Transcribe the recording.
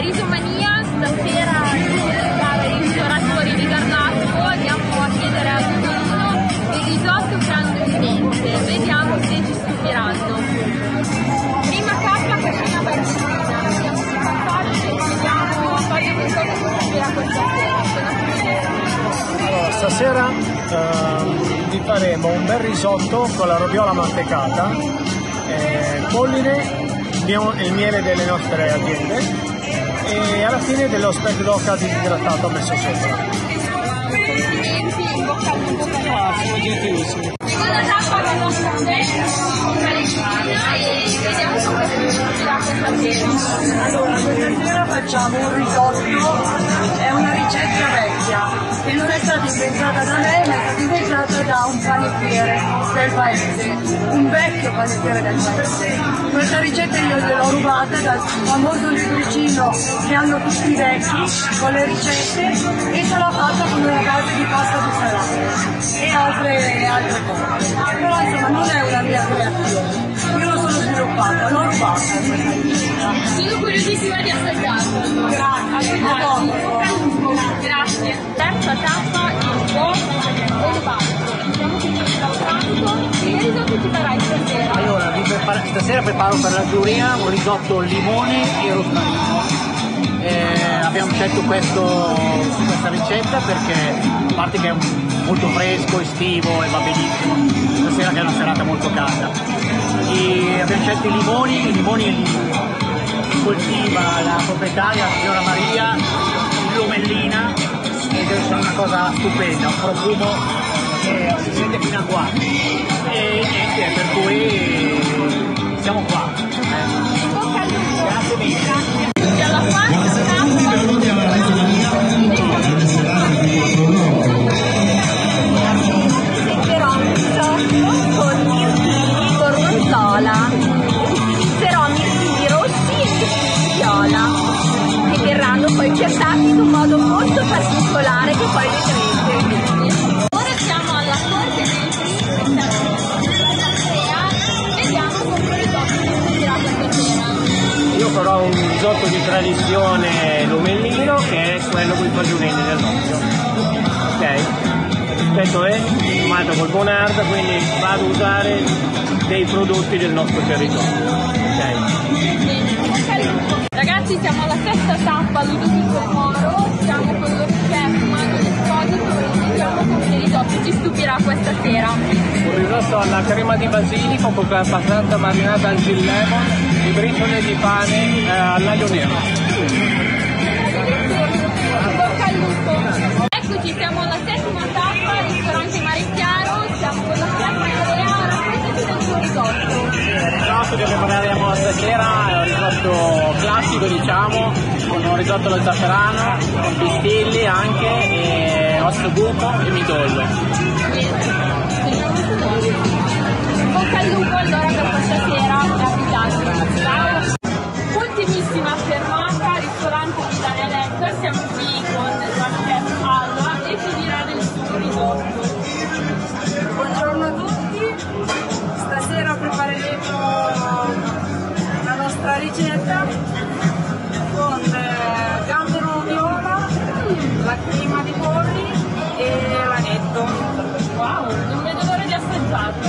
Risomania stasera per i ristoratori di Garlatco andiamo a chiedere a tutti il risotto grande Vediamo se ci stupiranno. Prima tappa cucina barcina, abbiamo di passaggio e vediamo quale risotto stupirà questa sera. Allora, stasera eh, vi faremo un bel risotto con la roviola mantecata, eh, polline, il miele delle nostre aziende e alla fine dello spec d'oca disidratato messo sopra. Complimenti, in bocca al lupo per Ah, sono gentilissimi. Allora, questa sera facciamo un risotto, inventata da lei, ma è inventata da un panettiere del paese, un vecchio panettiere del paese. Questa ricetta io gliel'ho rubata dal famoso libricino che hanno tutti i vecchi con le ricette e ce l'ho fatta con una base di pasta di salame e altre, altre cose. Però insomma non è una mia creazione, Sono curiosissima di assaggiarlo. Grazie. Grazie. Terza tappa, il. Siamo qui da Franco. Che risotto ci farai stasera? Allora, vi prepara- stasera preparo per la giuria un risotto limone e rosmarino. Eh, abbiamo scelto questo- questa ricetta perché a parte che è un- molto fresco, estivo e va benissimo, stasera che è una serata molto calda. E abbiamo scelto i limoni, i limoni li coltiva la proprietaria, la signora Maria, in Lomellina, ed è una cosa stupenda, un profumo che si sente fino a qua. E niente, per cui poi piattati in un modo molto particolare che poi vedrete. Ora siamo alla corte del principe Vediamo come risotto questa sera. Io farò un risotto di tradizione lomellino che è quello con i fagiolini del nostro. Ok? Questo è fumato col bonarda, quindi vado a usare dei prodotti del nostro territorio. Ok? Ragazzi siamo alla sesta tappa Ludovico Moro, siamo con lo chef Mago Esposito e vediamo come il risotto ci stupirà questa sera. Un risotto alla crema di basilico con la passata marinata al gin lemon e briciole di pane eh, all'aglio nero. Eccoci, siamo alla settima tappa, ristorante Marecchiaro, siamo con la chef Andrea, raccontaci del suo risotto. Il risotto che prepareremo stasera è un risotto classico diciamo, con un risotto allo zafferano, pistilli anche, e osso buco e midollo. In bocca al ricerca con eh, gambero viola, la crema di porri e l'anetto. Wow, non vedo l'ora di assaggiarlo.